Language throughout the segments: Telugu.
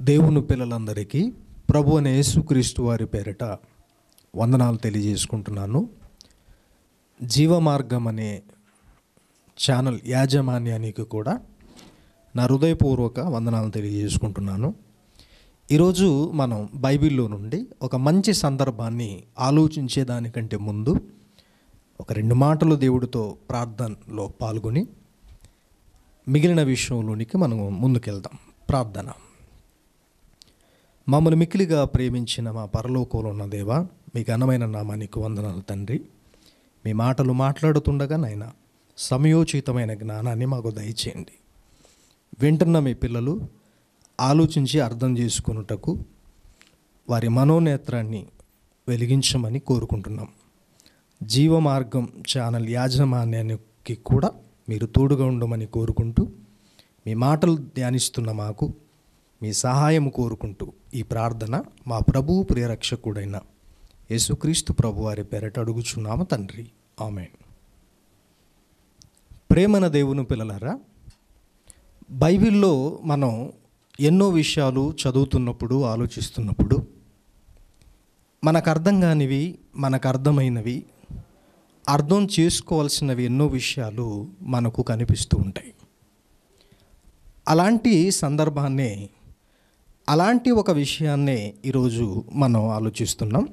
దేవుని పిల్లలందరికీ ప్రభు అనే యేసుక్రీస్తు వారి పేరిట వందనాలు తెలియజేసుకుంటున్నాను. జీవమార్గం అనే ఛానల్ యాజమాన్యానికి కూడా నా హృదయపూర్వక వందనాలు తెలియజేసుకుంటున్నాను. ఈరోజు మనం బైబిల్లో నుండి ఒక మంచి సందర్భాన్ని ఆలోచించేదానికంటే ముందు ఒక రెండు మాటలు దేవుడితో ప్రార్థనలో పాల్గొని మిగిలిన విషయంలోనికి మనం ముందుకెళ్దాం. ప్రార్థన. మమ్మల్ని మిక్కిలిగా ప్రేమించిన మా పరలోకంలో ఉన్న దేవ మీ ఘనమైన నామానికి వందనాలు తండ్రి. మీ మాటలు మాట్లాడుతుండగా నాయన సమయోచితమైన జ్ఞానాన్ని మాకు దయచేయండి. వింటున్న మీ పిల్లలు ఆలోచించి అర్థం చేసుకున్నటకు వారి మనోనేత్రాన్ని వెలిగించమని కోరుకుంటున్నాం. జీవమార్గం ఛానల్ యాజమాన్యానికి కూడా మీరు తోడుగా ఉండమని కోరుకుంటూ మీ మాటలు ధ్యానిస్తున్న మాకు మీ సహాయం కోరుకుంటూ ఈ ప్రార్థన మా ప్రభు ప్రియరక్షకుడైన యేసుక్రీస్తు ప్రభు వారి పేరట అడుగుచున్నాము తండ్రి. ఆమె ప్రేమన దేవుని పిల్లలారా బైబిల్లో మనం ఎన్నో విషయాలు చదువుతున్నప్పుడు ఆలోచిస్తున్నప్పుడు మనకు అర్థం కానివి మనకు అర్థమైనవి అర్థం చేసుకోవాల్సినవి ఎన్నో విషయాలు మనకు కనిపిస్తూ ఉంటాయి. అలాంటి సందర్భాన్నే అలాంటి ఒక విషయాన్నే ఈరోజు మనం ఆలోచిస్తున్నాం.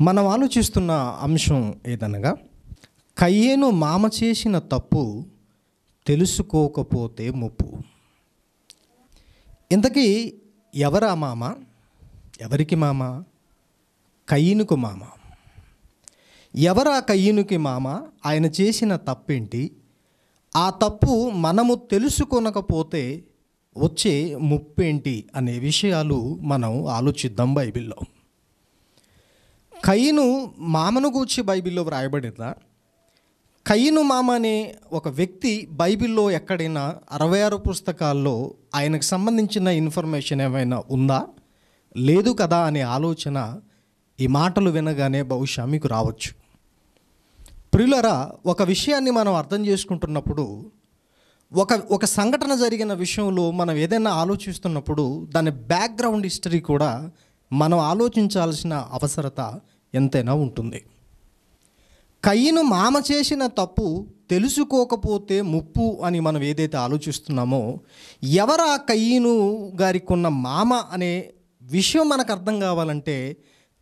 మనం ఆలోచిస్తున్న అంశం ఏదనగా కయ్యేను మామ చేసిన తప్పు తెలుసుకోకపోతే ముప్పు. ఇంతకీ ఎవరా మామ? ఎవరికి మామ? కయ్యనుకు మామ. ఎవరా కయ్యనుకి మామ? ఆయన చేసిన తప్పేంటి? ఆ తప్పు మనము తెలుసుకొనకపోతే వచ్చే ముప్పేంటి అనే విషయాలు మనం ఆలోచిద్దాం బైబిల్లో. కయ్యను మామను గూర్చి బైబిల్లో వ్రాయబడిందా? కయ్యను మామ అనే ఒక వ్యక్తి బైబిల్లో ఎక్కడైనా అరవై ఆరు పుస్తకాల్లో ఆయనకు సంబంధించిన ఇన్ఫర్మేషన్ ఏమైనా ఉందా? లేదు కదా అనే ఆలోచన ఈ మాటలు వినగానే బహుశా మీకు రావచ్చు. ప్రియులరా ఒక విషయాన్ని మనం అర్థం చేసుకుంటున్నప్పుడు ఒక ఒక సంఘటన జరిగిన విషయంలో మనం ఏదైనా ఆలోచిస్తున్నప్పుడు దాని బ్యాక్గ్రౌండ్ హిస్టరీ కూడా మనం ఆలోచించాల్సిన అవసరత ఎంతైనా ఉంటుంది. కయ్యను మామ చేసిన తప్పు తెలుసుకోకపోతే ముప్పు అని మనం ఏదైతే ఆలోచిస్తున్నామో ఎవరా కయ్యను గారికి ఉన్న మామ అనే విషయం మనకు అర్థం కావాలంటే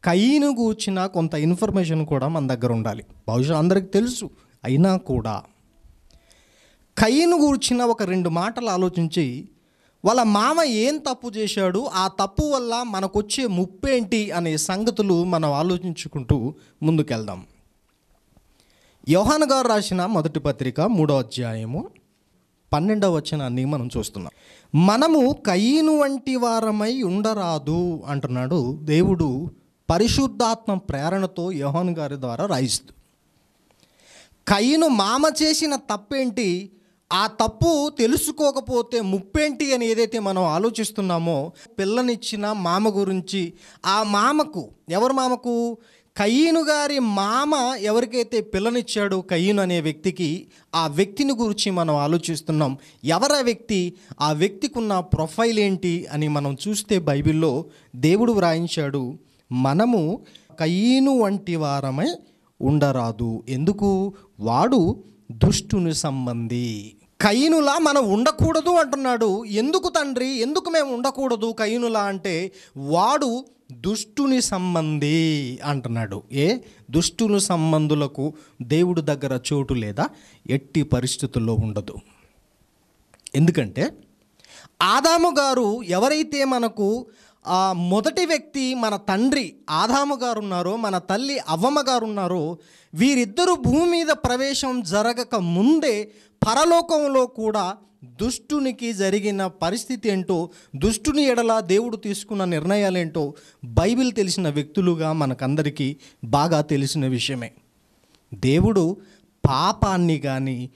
కయ్యను కూర్చిన కొంత ఇన్ఫర్మేషన్ కూడా మన దగ్గర ఉండాలి. బహుశా అందరికి తెలుసు అయినా కూడా. కయ్యను గూర్చిన ఒక రెండు మాటలు ఆలోచించి వాళ్ళ మామ ఏం తప్పు చేశాడు? ఆ తప్పు వల్ల మనకొచ్చే ముప్పేంటి? అనే సంగతులు మనం ఆలోచించుకుంటూ ముందుకెళ్దాం. యోహాన్ గారు రాసిన మొదటి పత్రిక మూడో అధ్యాయము పన్నెండవ వచనాన్ని మనం చూస్తున్నాం. మనము కయ్యను వంటి వారమై ఉండరాదు అంటున్నాడు దేవుడు పరిశుద్ధాత్మ ప్రేరణతో యోహాన్ గారి ద్వారా రాయిస్తూ. కయ్యను మామ చేసిన తప్పేంటి? ఆ తప్పు తెలుసుకోకపోతే ముప్పేంటి అని ఏదైతే మనం ఆలోచిస్తున్నామో పిల్లనిచ్చిన మామ గురించి ఆ మామకు ఎవరి మామకు? కయ్యను గారి మామ ఎవరికైతే పిల్లనిచ్చాడో కయ్యను అనే వ్యక్తికి ఆ వ్యక్తిని గురించి మనం ఆలోచిస్తున్నాం. ఎవరా వ్యక్తి? ఆ వ్యక్తికి ఉన్న ప్రొఫైల్ ఏంటి అని మనం చూస్తే బైబిల్లో దేవుడు వ్రాయించాడు మనము కయ్యను వంటి వారమై ఉండరాదు. ఎందుకు? వాడు దుష్టుని సంబంధి. కయ్యనులా మనం ఉండకూడదు అంటున్నాడు. ఎందుకు తండ్రి? ఎందుకు మేము ఉండకూడదు కయ్యనులా అంటే వాడు దుష్టుని సంబంధి అంటున్నాడు. ఏ? దుష్టుని సంబంధులకు దేవుడు దగ్గర చోటు లేదా? ఎట్టి పరిస్థితుల్లో ఉండదు. ఎందుకంటే ఆదాము గారు ఎవరైతే మనకు ఆ మొదటి వ్యక్తి మన తండ్రి ఆదాము గారు ఉన్నారో మన తల్లి అవ్వమ్మ గారు ఉన్నారో వీరిద్దరూ భూమి మీద ప్రవేశం జరగక ముందే పరలోకంలో కూడా దుష్టునికి జరిగిన పరిస్థితి ఏంటో దుష్టుని ఎడల దేవుడు తీసుకున్న నిర్ణయాలేంటో బైబిల్ తెలిసిన వ్యక్తులుగా మనకందరికీ బాగా తెలిసిన విషయమే. దేవుడు పాపాన్ని కానీ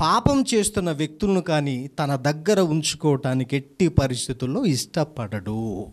పాపం చేస్తున్న వ్యక్తులను కానీ తన దగ్గర ఉంచుకోవటానికి ఎట్టి పరిస్థితుల్లో ఇష్టపడడు.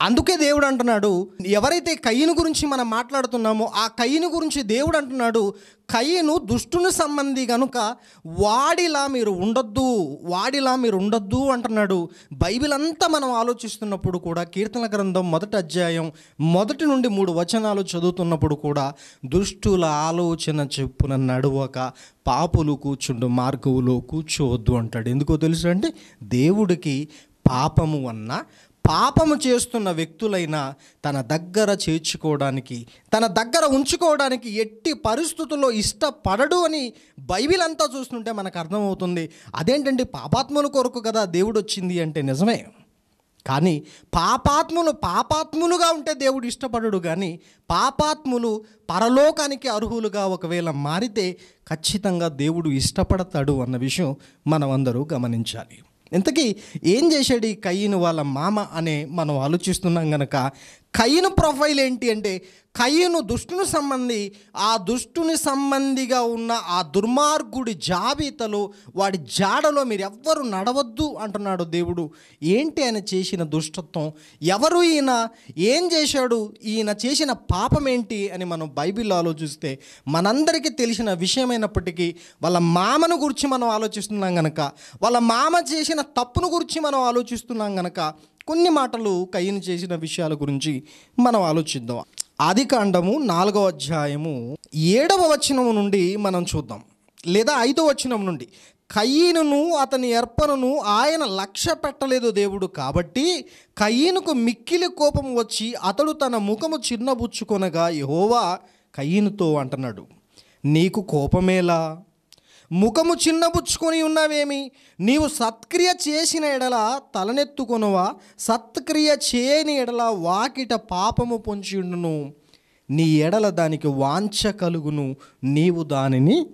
అందుకే దేవుడు అంటున్నాడు ఎవరైతే కయ్యను గురించి మనం మాట్లాడుతున్నామో ఆ కయ్యను గురించి దేవుడు అంటున్నాడు కయ్యను దుష్టుని సంబంధి కనుక వాడిలా మీరు ఉండొద్దు వాడిలా మీరు ఉండొద్దు అంటున్నాడు. బైబిల్ అంతా మనం ఆలోచిస్తున్నప్పుడు కూడా కీర్తన గ్రంథం మొదటి అధ్యాయం మొదటి నుండి మూడు వచనాలు చదువుతున్నప్పుడు కూడా దుష్టుల ఆలోచన చెప్పున నడువక పాపులు కూర్చుండు మార్గవులో కూర్చోవద్దు అంటాడు. ఎందుకో తెలుసు అంటే దేవుడికి పాపము అన్న పాపము చేస్తున్న వ్యక్తులైనా తన దగ్గర చేర్చుకోవడానికి తన దగ్గర ఉంచుకోవడానికి ఎట్టి పరిస్థితుల్లో ఇష్టపడడు అని బైబిల్ అంతా చూస్తుంటే మనకు అర్థమవుతుంది. అదేంటండి పాపాత్ముల కొరకు కదా దేవుడు వచ్చింది అంటే నిజమే. కానీ పాపాత్ములు పాపాత్ములుగా ఉంటే దేవుడు ఇష్టపడడు కానీ పాపాత్ములు పరలోకానికి అర్హులుగా ఒకవేళ మారితే ఖచ్చితంగా దేవుడు ఇష్టపడతాడు అన్న విషయం మనం అందరూ గమనించాలి. ఇంతకీ ఏం చేశాడు ఈ కయ్యను వాళ్ళ మామ అనే మనం ఆలోచిస్తున్నాం గనక కయ్యను ప్రొఫైల్ ఏంటి అంటే కయ్యను దుష్టుని సంబంధి ఆ దుష్టుని సంబంధిగా ఉన్న ఆ దుర్మార్గుడి జాబితాలో వాడి జాడలో మీరు ఎవ్వరు నడవద్దు అంటున్నాడు దేవుడు. ఏంటి ఆయన చేసిన దుష్టత్వం? ఎవరు ఈయన? ఏం చేశాడు? ఈయన చేసిన పాపం ఏంటి అని మనం బైబిల్లో ఆలోచిస్తే మనందరికీ తెలిసిన విషయమైనప్పటికీ వాళ్ళ మామను గురించి మనం ఆలోచిస్తున్నాం గనక వాళ్ళ మామ చేసిన తప్పును గురించి మనం ఆలోచిస్తున్నాం గనక కొన్ని మాటలు కయ్యను చేసిన విషయాల గురించి మనం ఆలోచిద్దాం. ఆది కాండము నాలుగవ అధ్యాయము ఏడవ వచనం నుండి మనం చూద్దాం. లేదా ఐదవ వచనం నుండి కయ్యనును అతని ఎర్పను ఆయన లక్ష్య పెట్టలేదు దేవుడు కాబట్టి కయ్యనుకు మిక్కిలి కోపం వచ్చి అతడు తన ముఖము చిన్నబుచ్చుకొనగా యహోవా కయ్యనుతో అంటున్నాడు నీకు కోపమేలా? ముఖము చిన్నబుచ్చుకొని ఉన్నావేమి? నీవు సత్క్రియ చేసిన ఎడల తలనెత్తుకొనువా? సత్క్రియ చేయని ఎడల వాకిట పాపము పొంచియుండును నీ ఎడల దానికి వాంఛ కలుగును. నీవు దానిని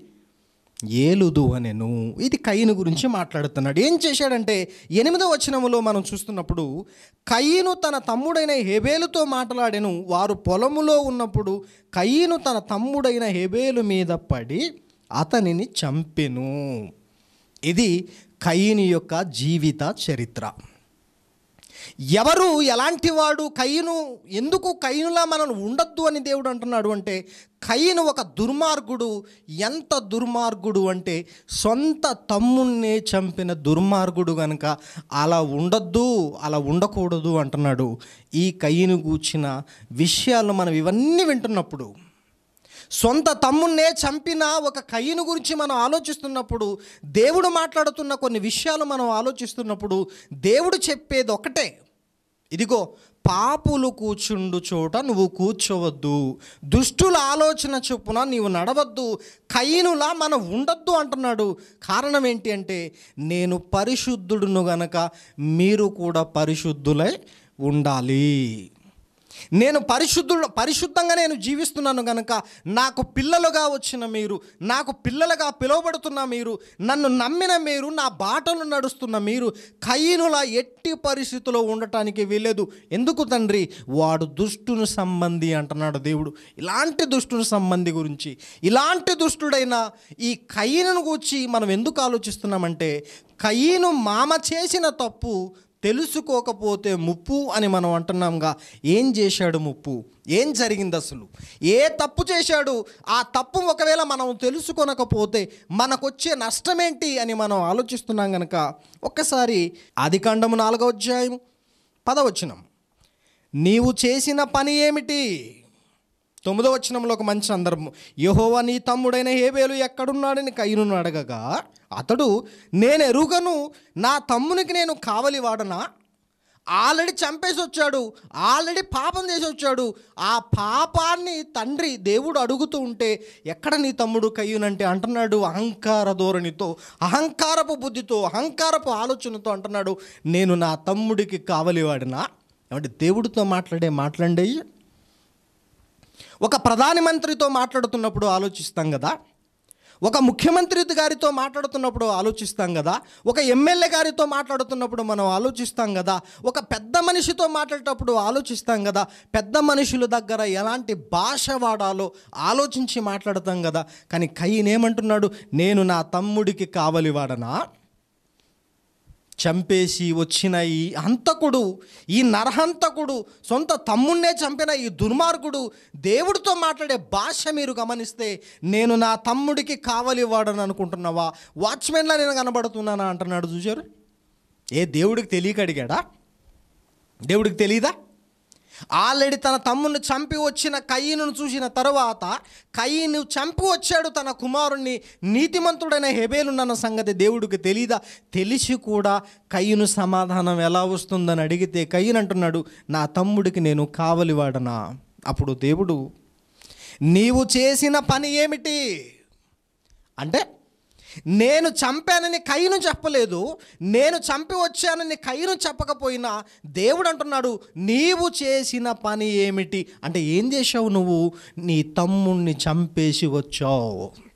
ఏలుదు అనెను. ఇది కయ్యను గురించి మాట్లాడుతున్నాడు. ఏం చేశాడంటే ఎనిమిదో వచనములో మనం చూస్తున్నప్పుడు కయ్యను తన తమ్ముడైన హెబేలుతో మాట్లాడెను. వారు పొలములో ఉన్నప్పుడు కయ్యను తన తమ్ముడైన హెబేలు మీద పడి అతనిని చంపెను. ఇది కయ్యని యొక్క జీవిత చరిత్ర. ఎవరు ఎలాంటి వాడు? కయ్యను ఎందుకు కయ్యనులా మనం ఉండొద్దు అని దేవుడు అంటున్నాడు అంటే కయ్యను ఒక దుర్మార్గుడు. ఎంత దుర్మార్గుడు అంటే సొంత తమ్ముణ్ణే చంపిన దుర్మార్గుడు కనుక అలా ఉండొద్దు అలా ఉండకూడదు అంటున్నాడు. ఈ కయ్యను గూర్చిన విషయాలు మనం ఇవన్నీ వింటున్నప్పుడు సొంత తమ్మున్నే చంపిన ఒక కయ్యను గురించి మనం ఆలోచిస్తున్నప్పుడు దేవుడు మాట్లాడుతున్న కొన్ని విషయాలు మనం ఆలోచిస్తున్నప్పుడు దేవుడు చెప్పేది ఒకటే. ఇదిగో పాపులు కూర్చుండు చోట నువ్వు కూర్చోవద్దు. దుష్టుల ఆలోచన చొప్పున నీవు నడవద్దు. కయ్యనులా మనం ఉండొద్దు అంటున్నాడు. కారణం ఏంటి అంటే నేను పరిశుద్ధుడును గనక మీరు కూడా పరిశుద్ధులై ఉండాలి. నేను పరిశుద్ధుడు పరిశుద్ధంగా నేను జీవిస్తున్నాను కనుక నాకు పిల్లలుగా వచ్చిన మీరు నాకు పిల్లలుగా పిలువబడుతున్న మీరు నన్ను నమ్మిన మీరు నా బాటలు నడుస్తున్న మీరు కయ్యనులా ఎట్టి పరిస్థితిలో ఉండటానికి వీలేదు ఎందుకు తండ్రి? వాడు దుష్టుని సంబంధి అంటున్నాడు దేవుడు. ఇలాంటి దుష్టుని సంబంధి గురించి ఇలాంటి దుష్టుడైన ఈ కయ్యను గురించి మనం ఎందుకు ఆలోచిస్తున్నామంటే కయ్యను మామ చేసిన తప్పు తెలుసుకోకపోతే ముప్పు అని మనం అంటున్నాంగా. ఏం చేశాడు ముప్పు? ఏం జరిగింది అసలు ఏ తప్పు చేశాడు? ఆ తప్పు ఒకవేళ మనం తెలుసుకొనకపోతే మనకొచ్చే నష్టమేంటి అని మనం ఆలోచిస్తున్నాం కనుక ఒక్కసారి ఆదికాండము నాలుగో అధ్యాయం పదవచనం నీవు చేసిన పని ఏమిటి? తొమ్మిదో వచనంలో ఒక మంచి సందర్భం. యహోవా నీ తమ్ముడైన హేబేలు ఎక్కడున్నాడని కయ్యను అడగగా అతడు నేను ఎరుగను నా తమ్మునికి నేను కావలి వాడనా? ఆల్రెడీ చంపేసి వచ్చాడు ఆల్రెడీ పాపం చేసి వచ్చాడు. ఆ పాపాన్ని తండ్రి దేవుడు అడుగుతూ ఉంటే ఎక్కడ నీ తమ్ముడు కయ్యునంటే? అంటున్నాడు అహంకార ధోరణితో అహంకారపు బుద్ధితో అహంకారపు ఆలోచనతో అంటున్నాడు నేను నా తమ్ముడికి కావలివాడినా ఏమంటే దేవుడితో మాట్లాడే మాట్లాడే ఒక ప్రధానమంత్రితో మాట్లాడుతున్నప్పుడు ఆలోచిస్తాం కదా ఒక ముఖ్యమంత్రి గారితో మాట్లాడుతున్నప్పుడు ఆలోచిస్తాం కదా ఒక ఎమ్మెల్యే గారితో మాట్లాడుతున్నప్పుడు మనం ఆలోచిస్తాం కదా ఒక పెద్ద మనిషితో మాట్లాడేటప్పుడు ఆలోచిస్తాం కదా పెద్ద మనుషుల దగ్గర ఎలాంటి భాష వాడాలో ఆలోచించి మాట్లాడతాం కదా. కానీ కయ్యనేమంటున్నాడు నేను నా తమ్ముడికి కావలివాడనా? చంపేసి వచ్చిన ఈ హంతకుడు ఈ నరహంతకుడు సొంత తమ్ముణ్ణే చంపిన ఈ దుర్మార్గుడు దేవుడితో మాట్లాడే భాష మీరు గమనిస్తే నేను నా తమ్ముడికి కావలివ్వాడని అనుకుంటున్నావా? వాచ్మెన్లా నేను కనబడుతున్నానా? అంటున్నాడు చూశారు? ఏ దేవుడికి తెలియక అడిగాడా? దేవుడికి తెలియదా ఆల్రెడీ తన తమ్ముని చంపి వచ్చిన కయ్యను చూసిన తర్వాత కయ్యను చంపి వచ్చాడు తన కుమారుణ్ణి నీతిమంతుడైన హెబేలున్న సంగతి దేవుడికి తెలీదా? తెలిసి కూడా కయ్యను సమాధానం ఎలా వస్తుందని అడిగితే కయ్యను అంటున్నాడు నా తమ్ముడికి నేను కావలివాడనా? అప్పుడు దేవుడు నీవు చేసిన పని ఏమిటి? అంటే నేను చంపానని కయ్యను చెప్పలేదు. నేను చంపి వచ్చానని కయ్యను చెప్పకపోయినా దేవుడు అంటున్నాడు నీవు చేసిన పని ఏమిటి? అంటే ఏం చేశావు నువ్వు? నీ తమ్ముణ్ణి చంపేసి వచ్చావు.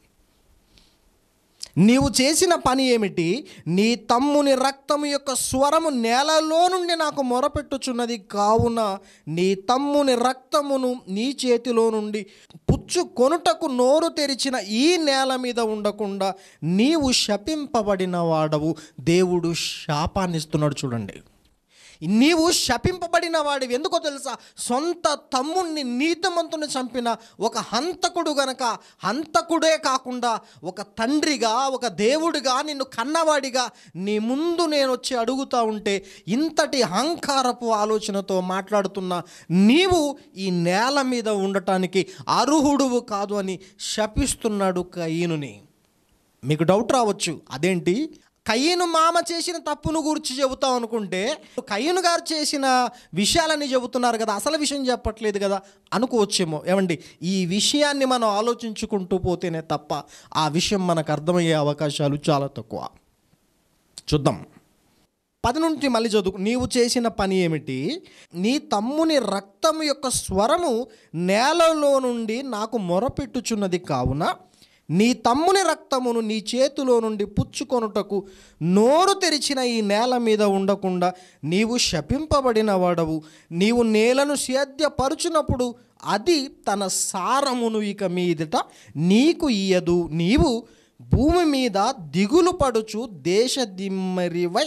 నీవు చేసిన పని ఏమిటి? నీ తమ్ముని రక్తము యొక్క స్వరము నేలలో నుండి నాకు మొరపెట్టుచున్నది కావున నీ తమ్ముని రక్తమును నీ చేతిలో నుండి పుచ్చు కొనుటకు నోరు తెరిచిన ఈ నేల మీద ఉండకుండా నీవు శపింపబడిన వాడవు. దేవుడు శాపాన్నిస్తున్నాడు చూడండి. నీవు శపింపబడిన వాడివి. ఎందుకో తెలుసా? సొంత తమ్ముణ్ణి నీతిమంతుని చంపిన ఒక హంతకుడు గనక హంతకుడే కాకుండా ఒక తండ్రిగా ఒక దేవుడిగా నిన్ను కన్నవాడిగా నీ ముందు నేను వచ్చి అడుగుతా ఉంటే ఇంతటి అహంకారపు ఆలోచనతో మాట్లాడుతున్న నీవు ఈ నేల మీద ఉండటానికి అర్హుడువు కాదు అని శపిస్తున్నాడు కయ్యనుని మీకు డౌట్ రావచ్చు. అదేంటి? కయ్యను మామ చేసిన తప్పును గురించి చెబుతాం అనుకుంటే కయ్యను గారు చేసిన విషయాలన్నీ చెబుతున్నారు కదా అసలు విషయం చెప్పట్లేదు కదా అనుకోవచ్చేమో. ఏమండి ఈ విషయాన్ని మనం ఆలోచించుకుంటూ పోతేనే తప్ప ఆ విషయం మనకు అర్థమయ్యే అవకాశాలు చాలా తక్కువ. చూద్దాం. పది నుండి మళ్ళీ చదువు నీవు చేసిన పని ఏమిటి? నీ తమ్ముని రక్తం యొక్క స్వరము నేలలో నుండి నాకు మొరపెట్టుచున్నది కావున నీ తమ్ముని రక్తమును నీ చేతిలో నుండి పుచ్చుకొనుటకు నోరు తెరిచిన ఈ నేల మీద ఉండకుండా నీవు శపింపబడిన వాడవు. నీవు నేలను సేద్యపరుచినప్పుడు అది తన సారమును ఇక మీదట నీకు ఇయ్యదు. నీవు భూమి మీద దిగులు పడుచు దేశ దిమ్మరివై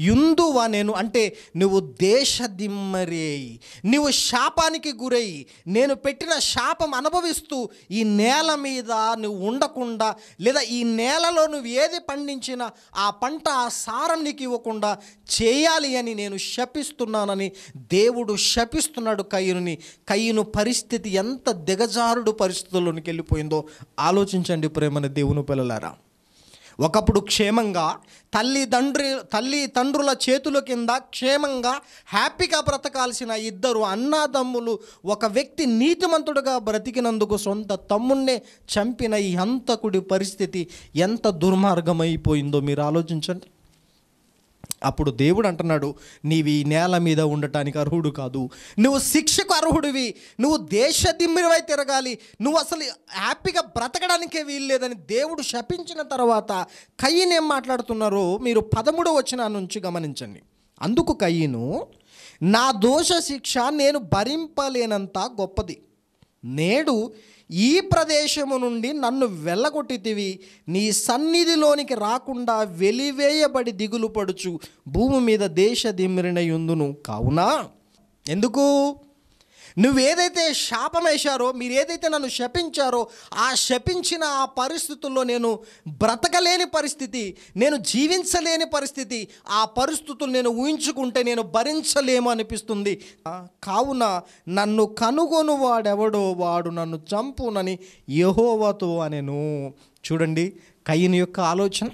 యుందువా నేను? అంటే నువ్వు దేశదిమ్మరేయి నువ్వు శాపానికి గురై నేను పెట్టిన శాపం అనుభవిస్తూ ఈ నేల మీద నువ్వు ఉండకుండా లేదా ఈ నేలలో నువ్వు ఏది పండించినా ఆ పంట ఆ సారం నీకు ఇవ్వకుండా చేయాలి అని నేను శపిస్తున్నానని దేవుడు శపిస్తున్నాడు కయ్యుని. కయ్యను పరిస్థితి ఎంత దిగజారుడు పరిస్థితుల్లోనికి వెళ్ళిపోయిందో ఆలోచించండి ప్రేమని దేవుని పిల్లలారా. ఒకప్పుడు క్షేమంగా తల్లి తండ్రి తల్లి తండ్రుల చేతుల కింద క్షేమంగా హ్యాపీగా బ్రతకాల్సిన ఇద్దరు అన్నాదమ్ములు ఒక వ్యక్తి నీతిమంతుడుగా బ్రతికినందుకు సొంత తమ్ముణ్ణే చంపిన ఈ హంతకుడి పరిస్థితి ఎంత దుర్మార్గమైపోయిందో మీరు ఆలోచించండి. అప్పుడు దేవుడు అంటున్నాడు నీవి నేల మీద ఉండటానికి అర్హుడు కాదు. నువ్వు శిక్షకు అర్హుడివి. నువ్వు దేశ దిమ్మిరివై తిరగాలి. నువ్వు అసలు హ్యాపీగా బ్రతకడానికే వీల్లేదని దేవుడు శపించిన తర్వాత కయ్యను ఏం మాట్లాడుతున్నారో మీరు పదమూడు వచ్చిన నుంచి గమనించండి. అందుకు కయ్యను నా దోష శిక్ష నేను భరింపలేనంత గొప్పది. నేడు ఈ ప్రదేశము నుండి నన్ను వెళ్ళగొట్టితివి. నీ సన్నిధిలోనికి రాకుండా వెలివేయబడి దిగులు పడుచు. భూమి మీద దేశ దిమ్మిరినయుందును కావునా? ఎందుకు? నువ్వు ఏదైతే శాపం వేశారో మీరు ఏదైతే నన్ను శపించారో ఆ శపించిన ఆ పరిస్థితుల్లో నేను బ్రతకలేని పరిస్థితి నేను జీవించలేని పరిస్థితి ఆ పరిస్థితులు నేను ఊహించుకుంటే నేను భరించలేము అనిపిస్తుంది. కావున నన్ను కనుగొను వాడెవడో వాడు నన్ను చంపునని యహోవతో అనెను. చూడండి కయ్యని యొక్క ఆలోచన.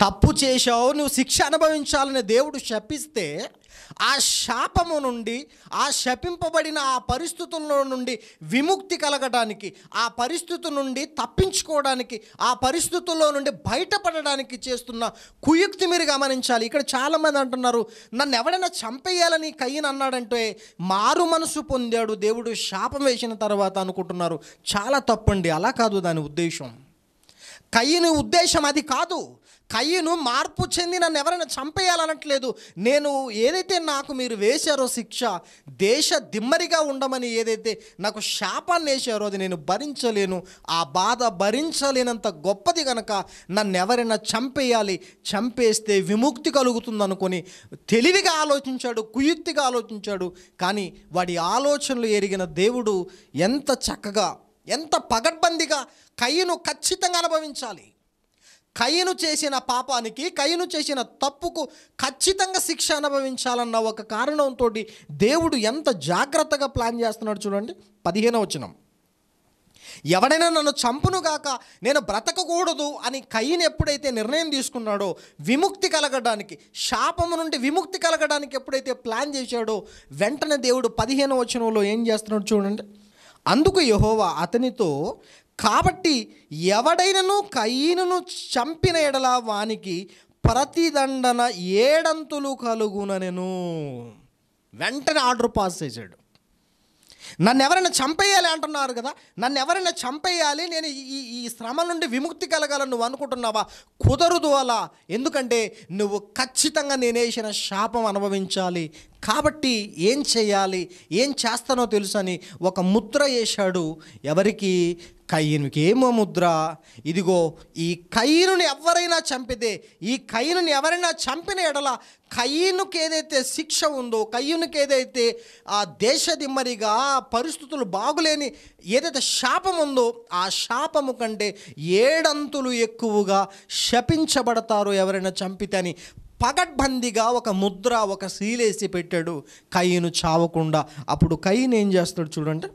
తప్పు చేశావు నువ్వు శిక్ష అనుభవించాలని దేవుడు శపిస్తే ఆ శాపము నుండి ఆ శపింపబడిన ఆ పరిస్థితుల్లో నుండి విముక్తి కలగడానికి ఆ పరిస్థితి నుండి తప్పించుకోవడానికి ఆ పరిస్థితుల్లో నుండి బయటపడడానికి చేస్తున్న కుయుక్తి మీరు గమనించాలి. ఇక్కడ చాలామంది అంటున్నారు నన్ను ఎవడైనా చంపేయాలని కయ్యను అన్నాడంటే మారు మనసు పొందాడు దేవుడు శాపం వేసిన తర్వాత అనుకుంటున్నారు. చాలా తప్పండి అలా కాదు దాని ఉద్దేశం. కయ్యని ఉద్దేశం అది కాదు. కయ్యను మార్పు చెంది నన్ను ఎవరైనా చంపేయాలనట్లేదు. నేను ఏదైతే నాకు మీరు వేశారో శిక్ష దేశ దిమ్మరిగా ఉండమని ఏదైతే నాకు శాపాన్ని వేశారో అది నేను భరించలేను. ఆ బాధ భరించలేనంత గొప్పది కనుక నన్ను ఎవరైనా చంపేయాలి చంపేస్తే విముక్తి కలుగుతుంది అనుకొని తెలివిగా ఆలోచించాడు కుయుక్తిగా ఆలోచించాడు. కానీ వాడి ఆలోచనలు ఎరిగిన దేవుడు ఎంత చక్కగా ఎంత పగడ్బందీగా కయ్యను ఖచ్చితంగా అనుభవించాలి. కయ్యను చేసిన పాపానికి కయ్యను చేసిన తప్పుకు ఖచ్చితంగా శిక్ష అనుభవించాలన్న ఒక కారణంతో దేవుడు ఎంత జాగ్రత్తగా ప్లాన్ చేస్తున్నాడు చూడండి. పదిహేను వచనం. ఎవడైనా నన్ను చంపునుగాక నేను బ్రతకకూడదు అని కయ్యను ఎప్పుడైతే నిర్ణయం తీసుకున్నాడో విముక్తి కలగడానికి శాపము నుండి విముక్తి కలగడానికి ఎప్పుడైతే ప్లాన్ చేశాడో వెంటనే దేవుడు పదిహేను వచనంలో ఏం చేస్తున్నాడు చూడండి. అందుకు యహోవా అతనితో కాబట్టి ఎవడైనను కయ్యను చంపిన ఎడల వానికి ప్రతిదండన ఏడంతులు కలుగుననెను. వెంటనే ఆర్డర్ పాస్ చేశాడు. నన్ను ఎవరైనా చంపేయాలి అంటున్నారు కదా నన్ను ఎవరైనా చంపేయాలి నేను ఈ ఈ శ్రమ నుండి విముక్తి కలగాలని నువ్వు అనుకుంటున్నావా? కుదరదు అలా. ఎందుకంటే నువ్వు ఖచ్చితంగా నేనేసిన శాపం అనుభవించాలి. కాబట్టి ఏం చేయాలి? ఏం చేస్తానో తెలుసని ఒక ముద్ర వేశాడు. ఎవరికి? కయ్యనుకి ఏమో ముద్ర? ఇదిగో ఈ కయ్యనుని ఎవరైనా చంపితే ఈ కయ్యనుని ఎవరైనా చంపిన ఎడల కయ్యనుకి ఏదైతే శిక్ష ఉందో కయ్యనుకి ఏదైతే ఆ దేశదిమ్మరిగా పరిస్థితులు బాగులేని ఏదైతే శాపం ఉందో ఆ శాపము కంటే ఏడంతులు ఎక్కువగా శపించబడతారు ఎవరైనా చంపితే అని పగడ్బందీగా ఒక ముద్ర ఒక సీలేసి పెట్టాడు కయ్యను చావకుండా. అప్పుడు కయ్యను ఏం చేస్తాడు చూడండి.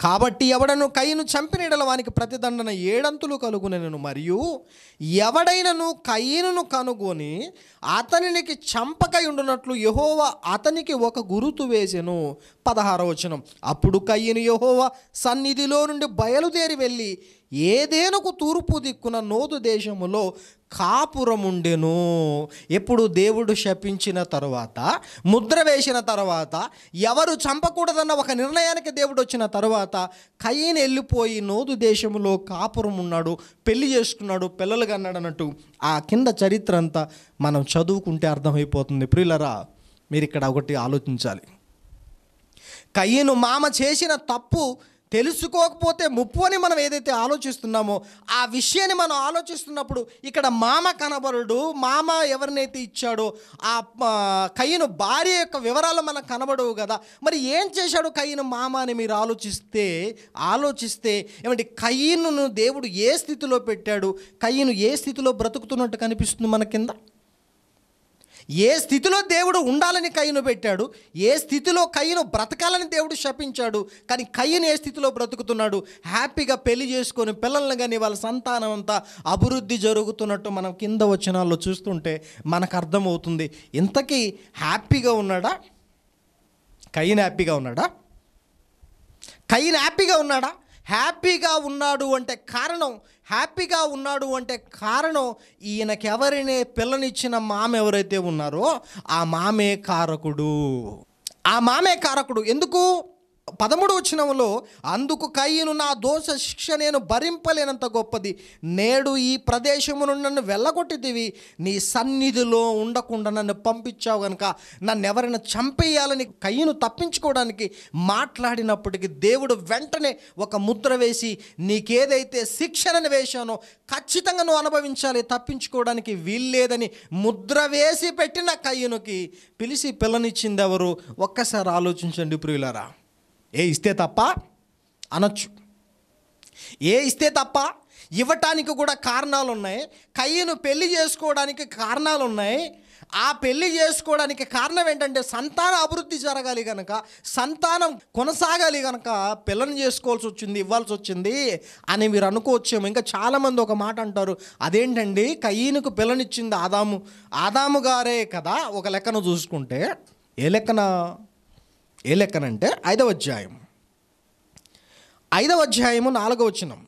కాబట్టి ఎవడను కయ్యను చంపిన వానికి ప్రతిదండన ఏడంతులు కలుగునను మరియు ఎవడైనను కయ్యను కనుగొని అతనికి చంపకై ఉండునట్లు యహోవా అతనికి ఒక గురుతు వేసెను. పదహార వచనం. అప్పుడు కయ్యను యహోవ సన్నిధిలో నుండి బయలుదేరి వెళ్ళి ఏదేనకు తూర్పు దిక్కున నోదు దేశములో కాపురముండెను. ఎప్పుడు దేవుడు శపించిన తర్వాత ముద్ర వేసిన తర్వాత ఎవరు చంపకూడదన్న ఒక నిర్ణయానికి దేవుడు వచ్చిన తర్వాత కయ్యను వెళ్ళిపోయి నోదు దేశంలో కాపురం ఉన్నాడు పెళ్ళి చేసుకున్నాడు పిల్లలు కన్నాడు అన్నట్టు ఆ కింద చరిత్ర అంతా మనం చదువుకుంటే అర్థమైపోతుంది. ప్రియులరా మీరు ఇక్కడ ఒకటి ఆలోచించాలి. కయ్యను మామ చేసిన తప్పు తెలుసుకోకపోతే ముప్పు అని మనం ఏదైతే ఆలోచిస్తున్నామో ఆ విషయాన్ని మనం ఆలోచిస్తున్నప్పుడు ఇక్కడ మామ కనబరుడు మామ ఎవరినైతే ఇచ్చాడో ఆ ఆ, కయ్యను భార్య యొక్క వివరాలు మనకు కనబడవు కదా. మరి ఏం చేశాడు కయ్యను మామ అని మీరు ఆలోచిస్తే ఆలోచిస్తే ఏమంటే కయ్యను దేవుడు ఏ స్థితిలో పెట్టాడు? కయ్యను ఏ స్థితిలో బ్రతుకుతున్నట్టు కనిపిస్తుంది మన కింద? ఏ స్థితిలో దేవుడు ఉండాలని కయ్యను పెట్టాడు ఏ స్థితిలో కయ్యను బ్రతకాలని దేవుడు శపించాడు కానీ కయ్యను ఏ స్థితిలో బ్రతుకుతున్నాడు? హ్యాపీగా పెళ్ళి చేసుకొని పిల్లల్ని కానీ వాళ్ళ సంతానం అంతా అభివృద్ధి జరుగుతున్నట్టు మనం కింద వచనాల్లో చూస్తుంటే మనకు అర్థమవుతుంది. ఇంతకీ హ్యాపీగా ఉన్నాడా? కయ్యను హ్యాపీగా ఉన్నాడా? కయ్యను హ్యాపీగా ఉన్నాడా? హ్యాపీగా ఉన్నాడు అంటే కారణం హ్యాపీగా ఉన్నాడు అంటే కారణం ఈయనకి ఎవరినే పిల్లనిచ్చిన మామ ఎవరైతే ఉన్నారో ఆ మామే కారకుడు. ఆ మామే కారకుడు. ఎందుకు? పదమూడు వచనంలో అందుకు కయ్యను నా దోష శిక్ష నేను భరింపలేనంత గొప్పది. నేడు ఈ ప్రదేశము నుండి నన్ను వెళ్ళగొట్టిదివి నీ సన్నిధిలో ఉండకుండా నన్ను పంపించావు కనుక నన్ను ఎవరైనా చంపేయాలని కయ్యను తప్పించుకోవడానికి మాట్లాడినప్పటికీ దేవుడు వెంటనే ఒక ముద్ర వేసి నీకేదైతే శిక్షణను వేశానో ఖచ్చితంగా నువ్వు అనుభవించాలి. తప్పించుకోవడానికి వీల్లేదని ముద్ర వేసి పెట్టిన కయ్యనుకి పిలిచి పిల్లనిచ్చింది ఎవరు ఒక్కసారి ఆలోచించండి ప్రియులరా. ఏ ఇస్తే తప్ప అనొచ్చు. ఏ ఇస్తే తప్ప ఇవ్వటానికి కూడా కారణాలు ఉన్నాయి కయ్యను పెళ్ళి చేసుకోవడానికి కారణాలు ఉన్నాయి ఆ పెళ్ళి చేసుకోవడానికి కారణం ఏంటంటే సంతాన అభివృద్ధి జరగాలి కనుక సంతానం కొనసాగాలి కనుక పిల్లని చేసుకోవాల్సి వచ్చింది ఇవ్వాల్సి వచ్చింది అని మీరు అనుకోవచ్చేమో. ఇంకా చాలామంది ఒక మాట అంటారు అదేంటండి కయ్యనుకు పిల్లనిచ్చింది ఆదాము? ఆదాము గారే కదా ఒక లెక్కను చూసుకుంటే. ఏ లెక్కన? ఏ లెక్కనంటే ఐదవ అధ్యాయం. ఐదవ అధ్యాయము నాలుగవ వచనం.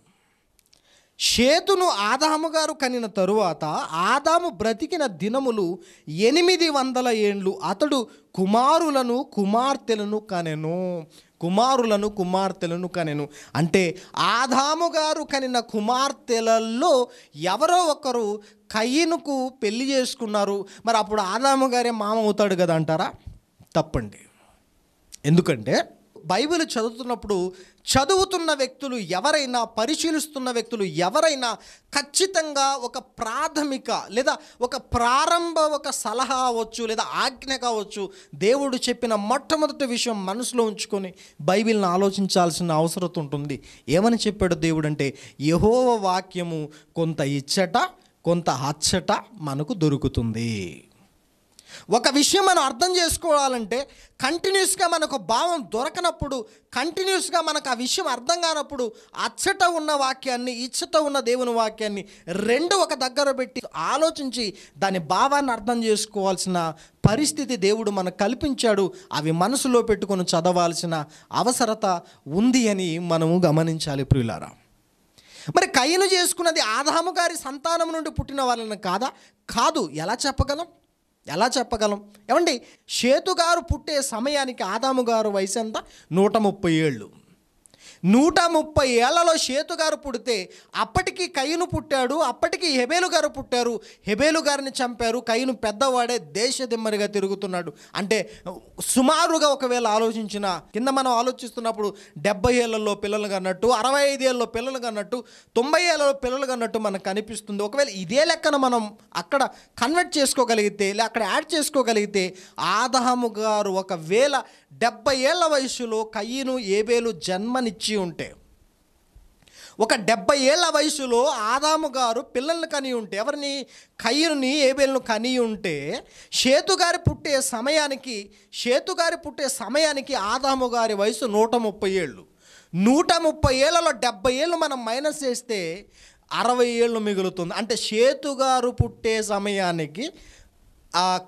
షేతును ఆదాము గారు కనిన తరువాత ఆదాము బ్రతికిన దినములు ఎనిమిది వందల ఏండ్లు అతడు కుమారులను కుమార్తెలను కనెను. కుమారులను కుమార్తెలను కనెను. అంటే ఆదాము గారు కనిన కుమార్తెలలో ఎవరో ఒకరు కయ్యనుకు పెళ్ళి చేసుకున్నారు. మరి అప్పుడు ఆదాము గారే మామ అవుతాడు కదా అంటారా? తప్పండి. ఎందుకంటే బైబిల్ చదువుతున్నప్పుడు చదువుతున్న వ్యక్తులు ఎవరైనా పరిశీలిస్తున్న వ్యక్తులు ఎవరైనా ఖచ్చితంగా ఒక ప్రాథమిక లేదా ఒక ప్రారంభ ఒక సలహా అవ్వచ్చు లేదా ఆజ్ఞ కావచ్చు. దేవుడు చెప్పిన మొట్టమొదటి విషయం మనసులో ఉంచుకొని బైబిల్ని ఆలోచించాల్సిన అవసరం ఉంటుంది. ఏమని చెప్పాడు దేవుడు అంటే యహోవ వాక్యము కొంత ఇచ్చట కొంత అచ్చట మనకు దొరుకుతుంది. ఒక విషయం మనం అర్థం చేసుకోవాలంటే కంటిన్యూస్గా మనకు భావం దొరకనప్పుడు కంటిన్యూస్గా మనకు ఆ విషయం అర్థం కానప్పుడు అచ్చట ఉన్న వాక్యాన్ని ఇచ్చట ఉన్న దేవుని వాక్యాన్ని రెండు ఒక దగ్గర పెట్టి ఆలోచించి దాని భావాన్ని అర్థం చేసుకోవాల్సిన పరిస్థితి దేవుడు మనకు కల్పించాడు. అవి మనసులో పెట్టుకొని చదవాల్సిన అవసరత ఉంది అని మనము గమనించాలి ప్రియులారా. మరి కయ్యను చేసుకున్నది ఆదాము గారి సంతానం నుండి పుట్టిన వాళ్ళని కాదా? కాదు. ఎలా చెప్పగలం? ఎలా చెప్పగలం? ఏమండి షేతుగారు పుట్టే సమయానికి ఆదాము గారు వయసు ఎంత నూట ముప్పై ఏళ్ళు. నూట ముప్పై ఏళ్ళలో షేతు గారు పుడితే అప్పటికి కయ్యను పుట్టాడు అప్పటికి హెబేలు గారు పుట్టారు. హెబేలు గారిని చంపారు. కయ్యను పెద్దవాడే దేశ దిమ్మరిగా తిరుగుతున్నాడు. అంటే సుమారుగా ఒకవేళ ఆలోచించిన కింద మనం ఆలోచిస్తున్నప్పుడు డెబ్బై ఏళ్ళలో పిల్లలు కన్నట్టు అరవై ఐదు ఏళ్ళలో పిల్లలు కన్నట్టు తొంభై ఏళ్ళలో పిల్లలు కన్నట్టు మనకు కనిపిస్తుంది. ఒకవేళ ఇదే లెక్కన మనం అక్కడ కన్వర్ట్ చేసుకోగలిగితే లే అక్కడ యాడ్ చేసుకోగలిగితే ఆదహము గారు ఒకవేళ డెబ్బై ఏళ్ళ వయసులో కయ్యను ఏబేలు జన్మనిచ్చి ఉంటే. ఒక డెబ్బై ఏళ్ళ వయసులో ఆదాము గారు పిల్లల్ని కని ఉంటే ఎవరిని? కయ్యనుని ఏబేలను కని ఉంటే షేతుగారి పుట్టే సమయానికి షేతుగారి పుట్టే సమయానికి ఆదాము గారి వయసు నూట ముప్పై ఏళ్ళు. నూట ముప్పై ఏళ్ళలో డెబ్బై ఏళ్ళు మనం మైనస్ చేస్తే అరవై ఏళ్ళు మిగులుతుంది. అంటే షేతుగారు పుట్టే సమయానికి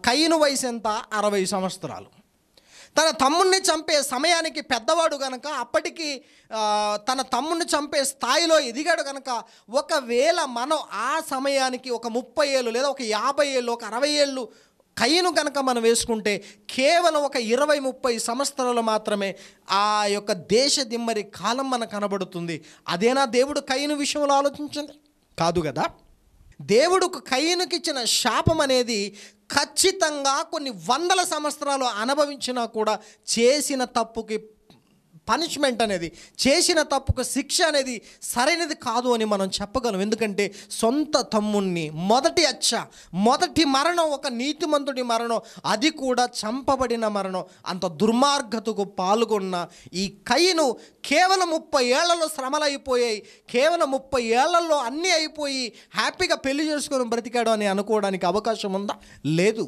కయ్యను వయసు ఎంత? అరవై సంవత్సరాలు. తన తమ్ముణ్ణి చంపే సమయానికి పెద్దవాడు గనక అప్పటికి తన తమ్ముణ్ణి చంపే స్థాయిలో ఎదిగాడు గనక ఒకవేళ మనం ఆ సమయానికి ఒక ముప్పై ఏళ్ళు లేదా ఒక యాభై ఏళ్ళు ఒక అరవై ఏళ్ళు కయ్యను కనుక మనం వేసుకుంటే కేవలం ఒక ఇరవై ముప్పై సంవత్సరాలు మాత్రమే ఆ యొక్క దేశ దిమ్మరి కాలం మనకు కనబడుతుంది. అదేనా దేవుడు కయ్యను విషయంలో ఆలోచించింది? కాదు కదా. దేవుడుకు కయ్యనుకిచ్చిన శాపం అనేది ఖచ్చితంగా కొన్ని వందల సంవత్సరాలు అనుభవించినా కూడా చేసిన తప్పుకి పనిష్మెంట్ అనేది చేసిన తప్పుకు శిక్ష అనేది సరైనది కాదు అని మనం చెప్పగలం. ఎందుకంటే సొంత తమ్ముణ్ణి మొదటి అచ్చ మొదటి మరణం ఒక నీతిమంతుడి మరణం అది కూడా చంపబడిన మరణం అంత దుర్మార్గతకు పాల్గొన్న ఈ కయ్యను కేవలం ముప్పై ఏళ్ళలో శ్రమలు అయిపోయాయి కేవలం ముప్పై ఏళ్ళలో అన్నీ అయిపోయి హ్యాపీగా పెళ్ళి చేసుకొని బ్రతికాడు అని అనుకోవడానికి అవకాశం ఉందా? లేదు.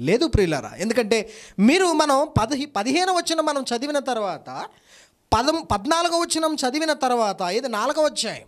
లేదు ప్రియులారా ఎందుకంటే మీరు మనం పదహి పదిహేను వచ్చిన మనం చదివిన తర్వాత పదం పద్నాలుగో వచ్చిన చదివిన తర్వాత ఇది నాలుగో అధ్యాయం?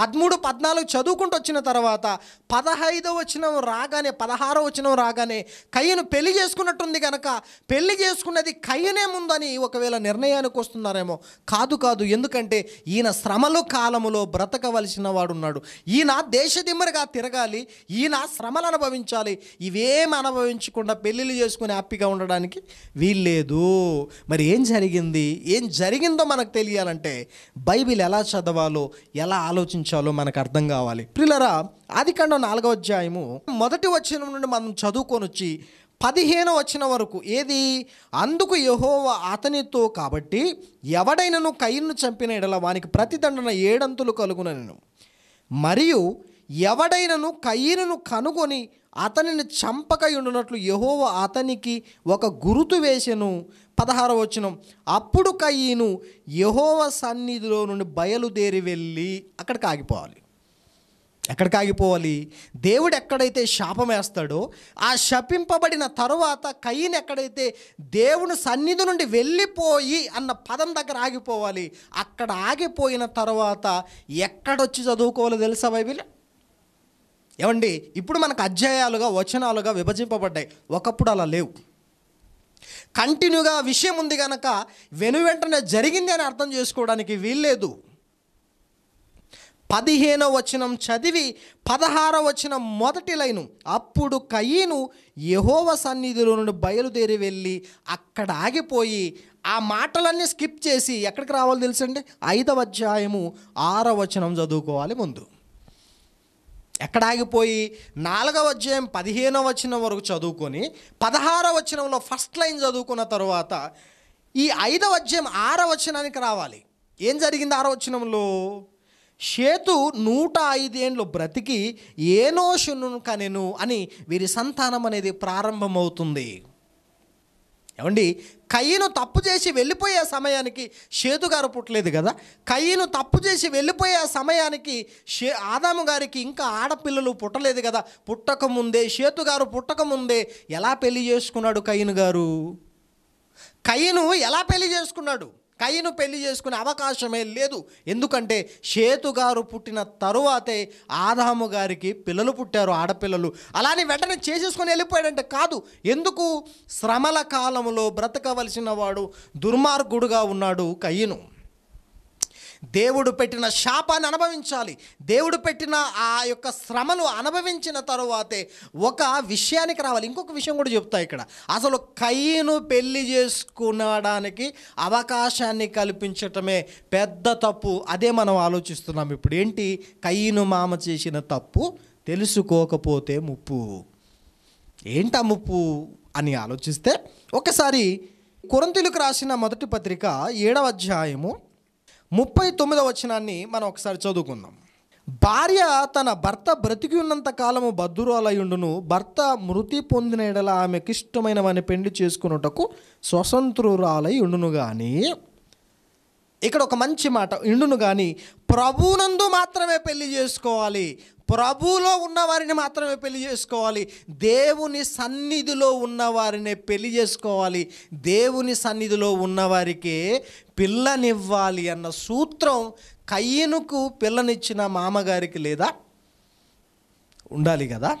పదమూడు పద్నాలుగు చదువుకుంటూ వచ్చిన తర్వాత పదహైదో వచనం రాగానే పదహారో వచనం రాగానే కయ్యను పెళ్ళి చేసుకున్నట్టుంది కనుక పెళ్ళి చేసుకున్నది కయ్యనే ముందని ఒకవేళ నిర్ణయానికి వస్తున్నారేమో. కాదు కాదు. ఎందుకంటే ఈయన శ్రమలు కాలములో బ్రతకవలసిన వాడున్నాడు. ఈయన దేశదిమ్మరిగా తిరగాలి ఈయన శ్రమలు అనుభవించాలి ఇవేం అనుభవించకుండా పెళ్ళిళ్ళు చేసుకుని హ్యాపీగా ఉండడానికి వీల్లేదు. మరి ఏం జరిగింది? ఏం జరిగిందో మనకు తెలియాలంటే బైబిల్ ఎలా చదవాలో ఎలా ఆలోచించాలి మనకు అర్థం కావాలి. ప్రిలరా అది కాండం నాలుగో అధ్యాయము మొదటి వచనం నుండి మనం చదువుకొని వచ్చి పదిహేను వచ్చిన వరకు ఏది? అందుకు యహోవ అతనితో కాబట్టి ఎవడైనను కయ్యను చంపిన ఎడల వానికి ప్రతిదండన ఏడంతులు కలుగునను. మరియు ఎవడైనను కయ్యను కనుగొని అతనిని చంపకయుండునట్లు యహోవ అతనికి ఒక గురుతు వేసెను. పదహార వచనం. అప్పుడు కయ్యను యహోవ సన్నిధిలో నుండి బయలుదేరి వెళ్ళి అక్కడికి ఆగిపోవాలి. ఎక్కడికి ఆగిపోవాలి? దేవుడు ఎక్కడైతే శాపం వేస్తాడో ఆ శపింపబడిన తరువాత కయ్యను ఎక్కడైతే దేవుని సన్నిధి నుండి వెళ్ళిపోయి అన్న పదం దగ్గర ఆగిపోవాలి. అక్కడ ఆగిపోయిన తర్వాత ఎక్కడొచ్చి చదువుకోవాలో తెలుసా బైబిల్? ఏమండి? ఇప్పుడు మనకు అధ్యాయాలుగా వచనాలుగా విభజింపబడ్డాయి. ఒకప్పుడు అలా లేవు. కంటిన్యూగా విషయం ఉంది కనుక వెను వెంటనే జరిగింది అని అర్థం చేసుకోవడానికి వీల్లేదు. పదిహేనో వచనం చదివి పదహార వచనం మొదటి లైను. అప్పుడు కయ్యను యహోవ సన్నిధిలో నుండి బయలుదేరి వెళ్ళి అక్కడ ఆగిపోయి ఆ మాటలన్నీ స్కిప్ చేసి ఎక్కడికి రావాలో తెలుసండి? ఐదవ అధ్యాయము ఆరో వచనం చదువుకోవాలి ముందు. ఎక్కడ ఆగిపోయి నాలుగవ అధ్యాయం పదిహేనవ వచనం వరకు చదువుకొని పదహారవ వచనంలో ఫస్ట్ లైన్ చదువుకున్న తర్వాత ఈ ఐదవ అధ్యాయం ఆరవ వచనానికి రావాలి. ఏం జరిగింది ఆరవ వచనంలో? షేతు నూట ఐదేండ్లు బ్రతికి ఏనోషును కనెను అని వీరి సంతానం అనేది ప్రారంభమవుతుంది. ఏమండి? కయ్యను తప్పు చేసి వెళ్ళిపోయే సమయానికి షేతు గారు పుట్టలేదు కదా? కయ్యను తప్పు చేసి వెళ్ళిపోయే సమయానికి షే ఆదాము గారికి ఇంకా ఆడపిల్లలు పుట్టలేదు కదా? పుట్టకముందే షేతు గారు పుట్టకముందే ఎలా పెళ్ళి చేసుకున్నాడు కయ్యను గారు? కయ్యను ఎలా పెళ్ళి చేసుకున్నాడు? కయ్యను పెళ్ళి చేసుకునే అవకాశమే లేదు. ఎందుకంటే షేతు గారు పుట్టిన తరువాతే ఆదాము గారికి పిల్లలు పుట్టారు ఆడపిల్లలు. అలానే వెంటనే చేసేసుకొని వెళ్ళిపోయాడంటే కాదు. ఎందుకు? శ్రమల కాలంలో బ్రతకవలసిన వాడు దుర్మార్గుడుగా ఉన్నాడు కయ్యను దేవుడు పెట్టిన శాపాన్ని అనుభవించాలి. దేవుడు పెట్టిన ఆ యొక్క శ్రమను అనుభవించిన తరువాతే ఒక విషయానికి రావాలి. ఇంకొక విషయం కూడా చెప్తా ఇక్కడ. అసలు కయ్యను పెళ్ళి చేసుకునడానికి అవకాశాన్ని కల్పించటమే పెద్ద తప్పు. అదే మనం ఆలోచిస్తున్నాం ఇప్పుడు. ఏంటి? కయ్యను మామ చేసిన తప్పు తెలుసుకోకపోతే ముప్పు. ఏంటా ముప్పు అని ఆలోచిస్తే ఒకసారి కొరంతిలకు రాసిన మొదటి పత్రిక ఏడవ అధ్యాయము ముప్పై తొమ్మిదవ వచనాన్ని మనం ఒకసారి చదువుకుందాం. భార్య తన భర్త బ్రతికి ఉన్నంత కాలము బద్దురాలయుండును భర్త మృతి పొందిన ఎడల ఆమెకి ఇష్టమైనవని పెళ్ళి చేసుకున్నటకు స్వతంత్రురాలై ఉండును కానీ ఇక్కడ ఒక మంచి మాట ఇండును కానీ ప్రభునందు మాత్రమే పెళ్ళి చేసుకోవాలి. ప్రభులో ఉన్నవారిని మాత్రమే పెళ్ళి చేసుకోవాలి. దేవుని సన్నిధిలో ఉన్నవారినే పెళ్ళి చేసుకోవాలి. దేవుని సన్నిధిలో ఉన్నవారికే పిల్లనివ్వాలి అన్న సూత్రం కయ్యనుకు పిల్లనిచ్చిన మామగారికి లేదా? ఉండాలి కదా?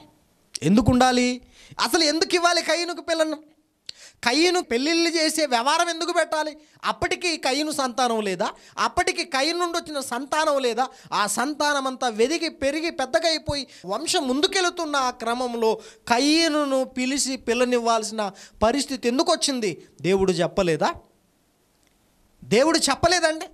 ఎందుకు ఉండాలి? అసలు ఎందుకు ఇవ్వాలి కయ్యనుకు పిల్లను? కయ్యను పెళ్ళిళ్ళు చేసే వ్యవహారం ఎందుకు పెట్టాలి? అప్పటికి కయ్యను సంతానం లేదా? అప్పటికి కయ్య నుండి వచ్చిన సంతానం లేదా? ఆ సంతానం అంతా వెదిగి పెరిగి పెద్దగా అయిపోయి వంశం ముందుకెళుతున్న ఆ క్రమంలో కయ్యను పిలిచి పిల్లనివ్వాల్సిన పరిస్థితి ఎందుకు వచ్చింది దేవుడు చెప్పలేదా? దేవుడు చెప్పలేదండి.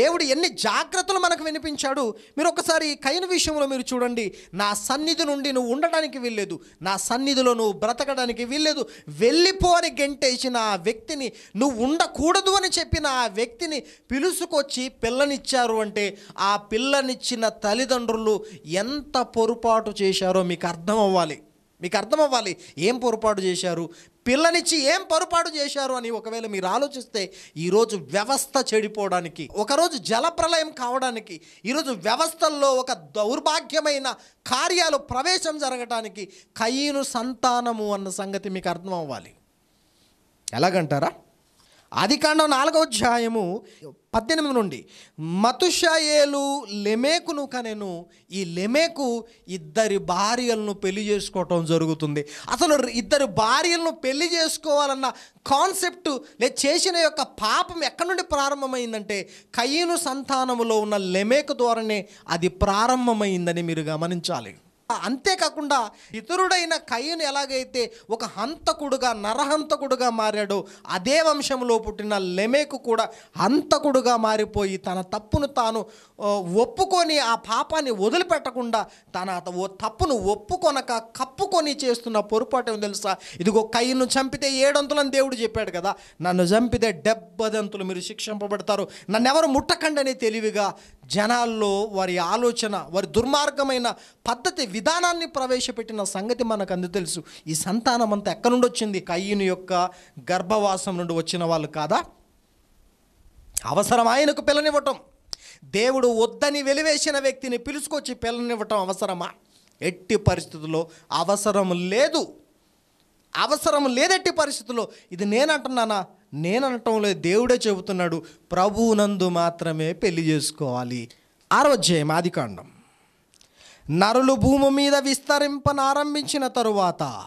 దేవుడు ఎన్ని జాగ్రత్తలు మనకు వినిపించాడు? మీరు ఒకసారి కైన విషయంలో మీరు చూడండి. నా సన్నిధి నుండి నువ్వు ఉండడానికి వీల్లేదు. నా సన్నిధిలో నువ్వు బ్రతకడానికి వీల్లేదు. వెళ్ళిపో అని గెంటేసిన ఆ వ్యక్తిని నువ్వు ఉండకూడదు అని చెప్పిన ఆ వ్యక్తిని పిలుసుకొచ్చి పిల్లనిచ్చారు అంటే ఆ పిల్లనిచ్చిన తల్లిదండ్రులు ఎంత పొరపాటు చేశారో మీకు అర్థం అవ్వాలి మీకు అర్థం అవ్వాలి ఏం పొరపాటు చేశారు? పిల్లనిచ్చి ఏం పొరపాటు చేశారు అని ఒకవేళ మీరు ఆలోచిస్తే ఈరోజు వ్యవస్థ చెడిపోవడానికి ఒకరోజు జలప్రలయం కావడానికి ఈరోజు వ్యవస్థల్లో ఒక దౌర్భాగ్యమైన కార్యాలు ప్రవేశం జరగటానికి కయ్యను సంతానము అన్న సంగతి మీకు అర్థం అవ్వాలి ఎలాగంటారా? ఆదికాండం నాలుగవ అధ్యాయము పద్దెనిమిది నుండి. మతుషాయేలు లెమేకును కనెను ఈ లెమేకు ఇద్దరి భార్యలను పెళ్ళి చేసుకోవటం జరుగుతుంది. అసలు ఇద్దరు భార్యలను పెళ్ళి చేసుకోవాలన్న కాన్సెప్ట్ లే చేసిన యొక్క పాపం ఎక్కడి నుండి ప్రారంభమైందంటే కయ్యను సంతానములో ఉన్న లెమేకు ద్వారానే అది ప్రారంభమైందని మీరు గమనించాలి. అంతేకాకుండా ఇతరుడైన కయ్యను ఎలాగైతే ఒక హంతకుడుగా నరహంతకుడుగా మారాడో అదే వంశంలో పుట్టిన లెమేకు కూడా హంతకుడుగా మారిపోయి తన తప్పును తాను ఒప్పుకొని ఆ పాపాన్ని వదిలిపెట్టకుండా తన ఓ తప్పును ఒప్పుకొనక కప్పుకొని చేస్తున్న పొరపాటు ఏమో తెలుసా? ఇదిగో కయ్యను చంపితే ఏడంతులని దేవుడు చెప్పాడు కదా నన్ను చంపితే డెబ్బదంతులు మీరు శిక్షింపబడతారు. నన్ను ఎవరు ముట్టకండి అని తెలివిగా జనాల్లో వారి ఆలోచన వారి దుర్మార్గమైన పద్ధతి విధానాన్ని ప్రవేశపెట్టిన సంగతి మనకు అందు తెలుసు. ఈ సంతానం అంతా ఎక్కడి నుండి వచ్చింది? కయ్యను యొక్క గర్భవాసం నుండి వచ్చిన వాళ్ళు కాదా? అవసరం ఆయనకు పిల్లనివ్వటం. దేవుడు వద్దని వెలివేసిన వ్యక్తిని పిలుచుకొచ్చి పిల్లనివ్వటం అవసరమా? ఎట్టి పరిస్థితుల్లో అవసరం లేదు. అవసరం లేదెట్టి పరిస్థితుల్లో? ఇది నేనంటున్నానా? నేననటం లేదు. దేవుడే చెబుతున్నాడు ప్రభువునందు మాత్రమే పెళ్ళి చేసుకోవాలి. ఆరోధ్యాయం ఆదికాండం నరులు భూమి మీద విస్తరింపనారంభించిన తరువాత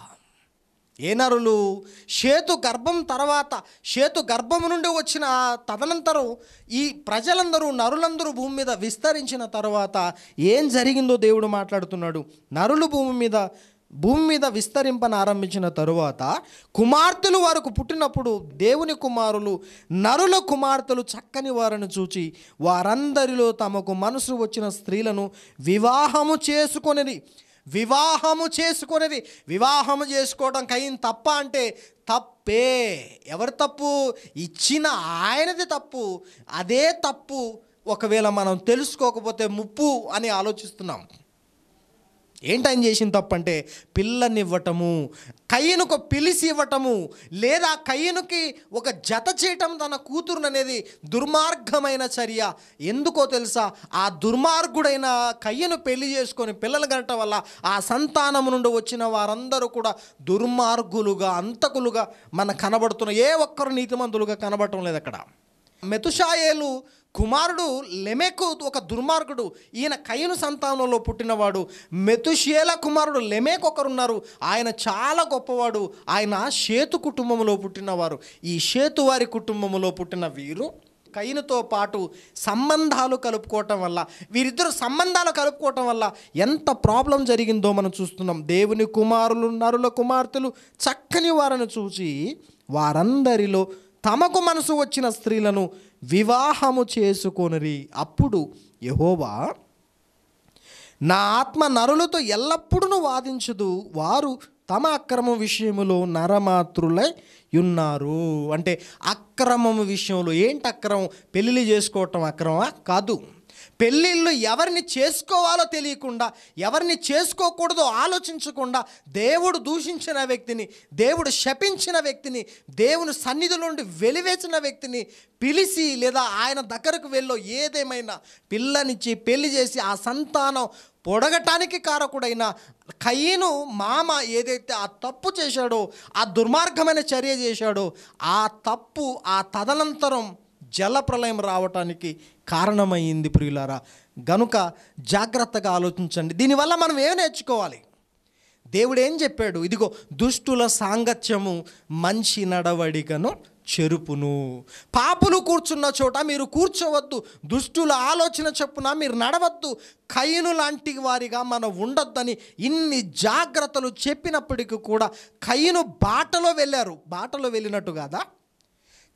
ఏ నరులు? షేతు గర్భం తర్వాత షేతు గర్భం నుండి వచ్చిన తదనంతరం ఈ ప్రజలందరూ నరులందరూ భూమి మీద విస్తరించిన తర్వాత ఏం జరిగిందో దేవుడు మాట్లాడుతున్నాడు. నరులు భూమి మీద భూమి మీద విస్తరింపన ఆరంభించిన తరువాత కుమార్తెలు వారికి పుట్టినప్పుడు దేవుని కుమారులు నరుల కుమార్తెలు చక్కని వారిని చూచి వారందరిలో తమకు మనసు వచ్చిన స్త్రీలను వివాహము చేసుకొనిది వివాహము చేసుకొనిది వివాహము చేసుకోవడం కయ్యం తప్ప అంటే తప్పే. ఎవరి తప్పు? ఇచ్చిన ఆయనది తప్పు. అదే తప్పు. ఒకవేళ మనం తెలుసుకోకపోతే ముప్పు అని ఆలోచిస్తున్నాం. ఏంటి ఆయన చేసిన తప్పంటే పిల్లనివ్వటము కయ్యనుకు పిలిచి ఇవ్వటము లేదా కయ్యనుకి ఒక జత చేయటం తన కూతురుని అనేది దుర్మార్గమైన చర్య. ఎందుకో తెలుసా? ఆ దుర్మార్గుడైన కయ్యను పెళ్ళి చేసుకొని పిల్లలు కనటం వల్ల ఆ సంతానము నుండి వచ్చిన వారందరూ కూడా దుర్మార్గులుగా అంతకులుగా మన కనబడుతున్న ఏ ఒక్కరు నీతిమంతులుగా కనబడటం లేదు అక్కడ. మెతుషాయేలు కుమారుడు లెమెకు ఒక దుర్మార్గుడు. ఈయన కయ్యను సంతానంలో పుట్టినవాడు. మెతుషేల కుమారుడు లెమెక్ ఒకరున్నారు. ఆయన చాలా గొప్పవాడు. ఆయన షేతు కుటుంబంలో పుట్టినవారు. ఈ షేతు వారి కుటుంబంలో పుట్టిన వీరు కయ్యనుతో పాటు సంబంధాలు కలుపుకోవటం వల్ల వీరిద్దరు సంబంధాలు కలుపుకోవటం వల్ల ఎంత ప్రాబ్లం జరిగిందో మనం చూస్తున్నాం. దేవుని కుమారులు నరుల కుమార్తెలు చక్కని వారిని చూసి వారందరిలో తమకు మనసు వచ్చిన స్త్రీలను వివాహము చేసుకొనిరి. అప్పుడు యహోవా నా ఆత్మ నరులతో ఎల్లప్పుడూ వాదించదు. వారు తమ అక్రమం విషయంలో నరమాతృలై ఉన్నారు. అంటే అక్రమం విషయంలో ఏంటి అక్రమం? పెళ్ళిళ్ళు చేసుకోవటం అక్రమా కాదు. పెళ్ళిళ్ళు ఎవరిని చేసుకోవాలో తెలియకుండా ఎవరిని చేసుకోకూడదో ఆలోచించకుండా దేవుడు దూషించిన వ్యక్తిని దేవుడు శపించిన వ్యక్తిని దేవుని సన్నిధి నుండి వెలివేసిన వ్యక్తిని పిలిచి లేదా ఆయన దగ్గరకు వెళ్ళో ఏదేమైనా పిల్లనిచ్చి పెళ్ళి చేసి ఆ సంతానం పొడగటానికి కారకుడైన కయ్యను మామ ఏదైతే ఆ తప్పు చేశాడో ఆ దుర్మార్గమైన చర్య చేశాడో ఆ తప్పు ఆ తదనంతరం జల ప్రళయం రావటానికి కారణమైంది ప్రియులారా. గనుక జాగ్రత్తగా ఆలోచించండి. దీనివల్ల మనం ఏం నేర్చుకోవాలి? దేవుడు ఏం చెప్పాడు? ఇదిగో దుష్టుల సాంగత్యము మంచి నడవడికను చెరుపును. పాపులు కూర్చున్న చోట మీరు కూర్చోవద్దు. దుష్టుల ఆలోచన చొప్పున మీరు నడవద్దు. కయ్యను లాంటి వారిగా మనం ఉండొద్దని ఇన్ని జాగ్రత్తలు చెప్పినప్పటికీ కూడా కయ్యను బాటలో వెళ్ళారు. బాటలో వెళ్ళినట్టు కాదా?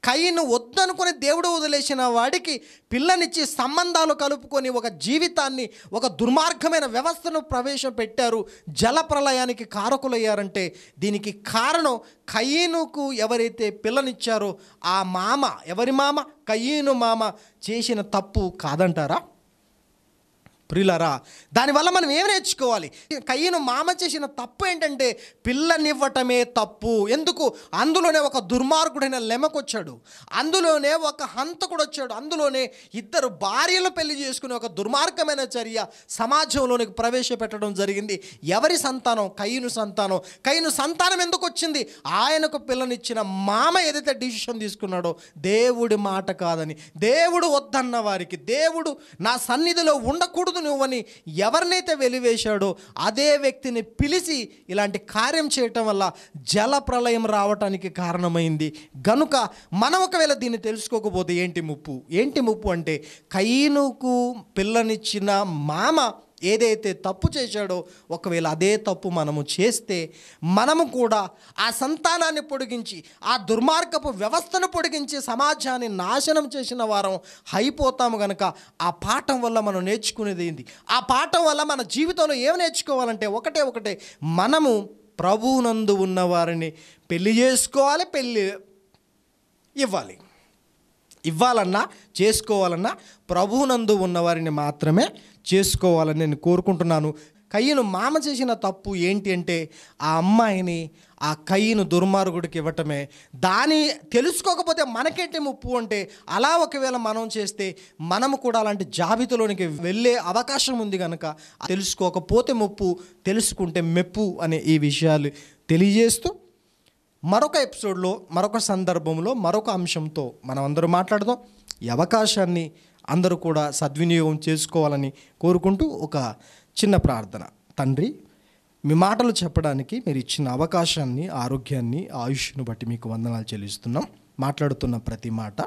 కయ్యను వద్దనుకుని దేవుడు వదిలేసిన వాడికి పిల్లనిచ్చి సంబంధాలు కలుపుకొని ఒక జీవితాన్ని ఒక దుర్మార్గమైన వ్యవస్థను ప్రవేశపెట్టారు జల ప్రళయానికి కారకులయ్యారంటే దీనికి కారణం కయ్యనుకు ఎవరైతే పిల్లనిచ్చారో ఆ మామ. ఎవరి మామ? కయ్యను మామ. చేసిన తప్పు కాదంటారా? ప్రియులరా దానివల్ల మనం ఏం నేర్చుకోవాలి? కయ్యను మామ చేసిన తప్పు ఏంటంటే పిల్లనివ్వటమే తప్పు. ఎందుకు? అందులోనే ఒక దుర్మార్గుడైన లెమకొచ్చాడు. అందులోనే ఒక హంతకుడు వచ్చాడు అందులోనే ఇద్దరు భార్యలు పెళ్ళి చేసుకునే ఒక దుర్మార్గమైన చర్య సమాజంలోనికి ప్రవేశపెట్టడం జరిగింది. ఎవరి సంతానం? కయ్యను సంతానం. కయ్యను సంతానం ఎందుకు వచ్చింది ఆయనకు పిల్లనిచ్చిన మామ ఏదైతే డిసిషన్ తీసుకున్నాడో దేవుడి మాట కాదని. దేవుడు వద్దన్న వారికి దేవుడు నా సన్నిధిలో ఉండకూడదు నువ్వని ఎవరినైతే వెలివేశాడో అదే వ్యక్తిని పిలిచి ఇలాంటి కార్యం చేయటం వల్ల జల ప్రళయం రావటానికి కారణమైంది. గనుక మనం ఒకవేళ దీన్ని తెలుసుకోకపోతే ఏంటి ముప్పు? ఏంటి ముప్పు అంటే కయ్యనుకు పిల్లనిచ్చిన మామ ఏదైతే తప్పు చేశాడో ఒకవేళ అదే తప్పు మనము చేస్తే మనము కూడా ఆ సంతానాన్ని పొడిగించి ఆ దుర్మార్గపు వ్యవస్థను పొడిగించి సమాజాన్ని నాశనం చేసిన వారం అయిపోతాము కనుక ఆ పాఠం వల్ల మనం నేర్చుకునేది ఏంటి ఆ పాఠం వల్ల మన జీవితంలో ఏం నేర్చుకోవాలంటే ఒకటే ఒకటే మనము ప్రభువునందు ఉన్న వారిని పెళ్ళి చేసుకోవాలి పెళ్ళి ఇవ్వాలి. ఇవ్వాలన్నా చేసుకోవాలన్నా ప్రభునందు ఉన్నవారిని మాత్రమే చేసుకోవాలని నేను కోరుకుంటున్నాను. కయ్యను మామ చేసిన తప్పు ఏంటి అంటే ఆ అమ్మాయిని ఆ కయ్యను దుర్మార్గుడికి ఇవ్వటమే. దాని తెలుసుకోకపోతే మనకేంటి ముప్పు అంటే అలా ఒకవేళ మనం చేస్తే మనము కూడా అలాంటి జాబితాలోనికి వెళ్ళే అవకాశం ఉంది కనుక తెలుసుకోకపోతే ముప్పు తెలుసుకుంటే మెప్పు అనే ఈ విషయాలు తెలియజేస్తూ మరొక ఎపిసోడ్లో మరొక సందర్భంలో మరొక అంశంతో మనం అందరూ మాట్లాడదాం. ఈ అవకాశాన్ని అందరూ కూడా సద్వినియోగం చేసుకోవాలని కోరుకుంటూ ఒక చిన్న ప్రార్థన. తండ్రి మీ మాటలు చెప్పడానికి మీరు ఇచ్చిన అవకాశాన్ని ఆరోగ్యాన్ని ఆయుష్ను బట్టి మీకు వందనాలు చెల్లిస్తున్నాం. మాట్లాడుతున్న ప్రతి మాట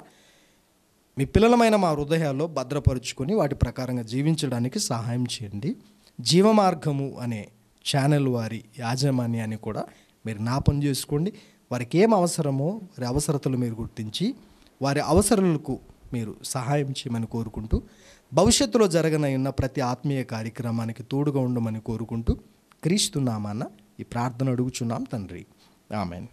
మీ పిల్లలమైన మా హృదయాల్లో భద్రపరుచుకొని వాటి ప్రకారంగా జీవించడానికి సహాయం చేయండి. జీవమార్గము అనే ఛానల్ వారి యాజమాన్యాన్ని కూడా మీరు జ్ఞాపం చేసుకోండి. వారికి ఏం అవసరమో వారి అవసరతలు మీరు గుర్తించి వారి అవసరాలకు మీరు సహాయం చేయమని కోరుకుంటూ భవిష్యత్తులో జరగనయున్న ప్రతి ఆత్మీయ కార్యక్రమానికి తోడుగా ఉండమని కోరుకుంటూ క్రీస్తున్నామాన్న ఈ ప్రార్థన అడుగుచున్నాం తండ్రి. ఆమెన్.